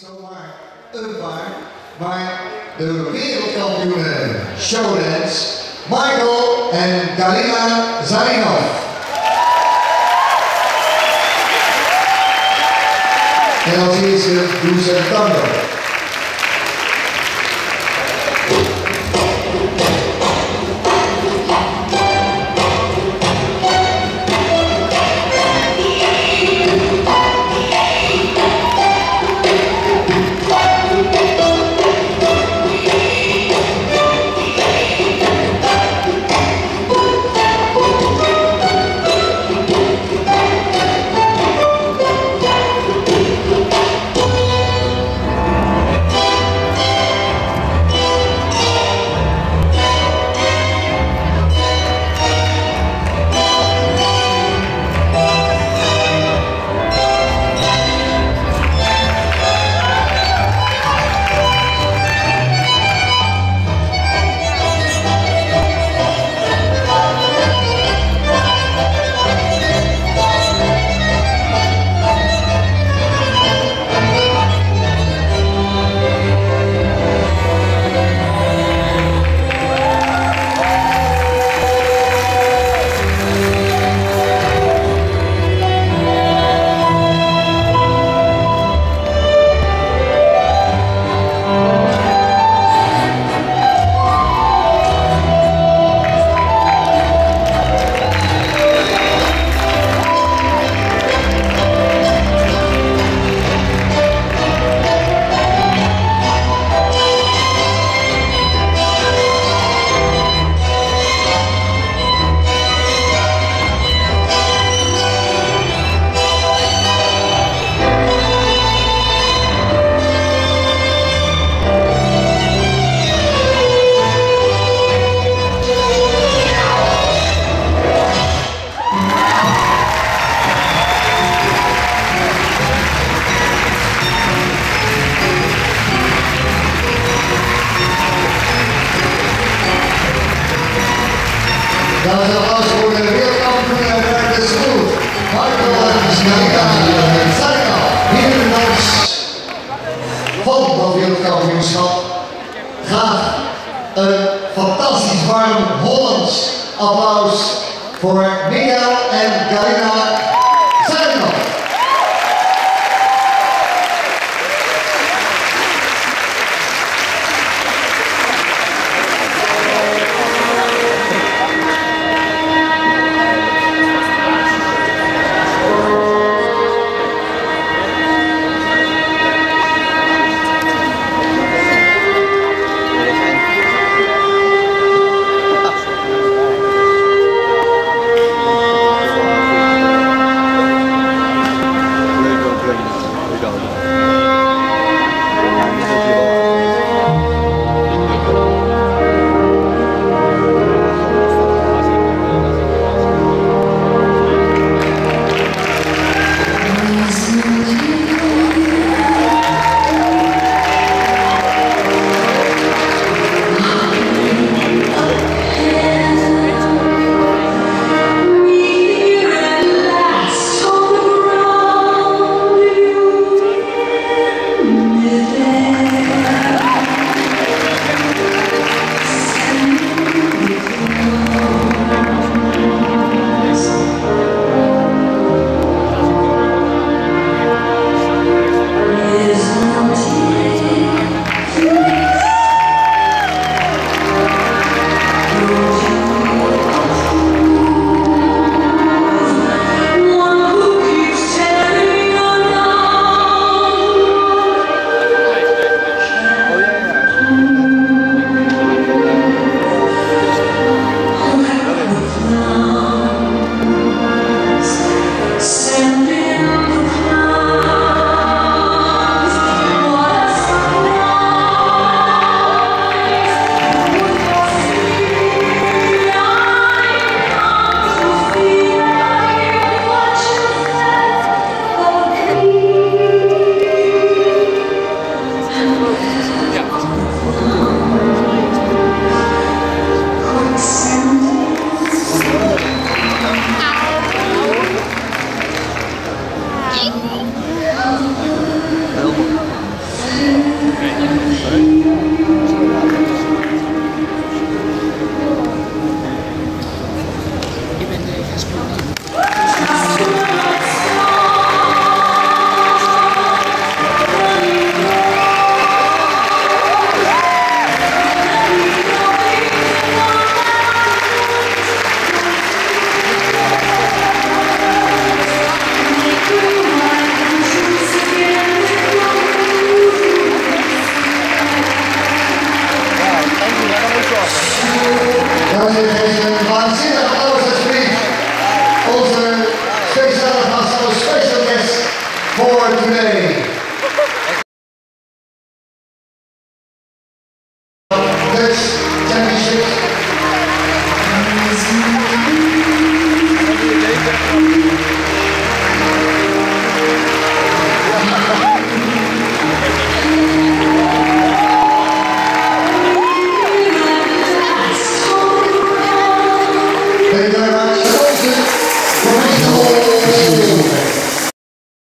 zomaar een paar, maar de wereldkampioenen showdance, Michael en Galina Zarinov. En als eerste doen ze tango. Dames en applaus voor de wereldkampioen uit de school. Michael en Smelka en Sarka. Hier in dans van dat wereldkampioenschap. Graag een fantastisch warm Hollands applaus voor Miguel en Galina